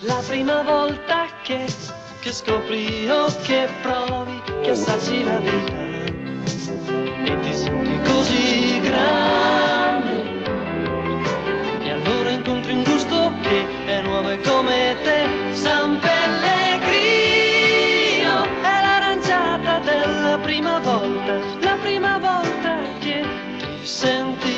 La prima volta che, che scopri o che provi, che assaggi la vita e ti senti così grande. E allora incontri un gusto che è nuovo e come te, San Pellegrino. È l'aranciata della prima volta, la prima volta che ti senti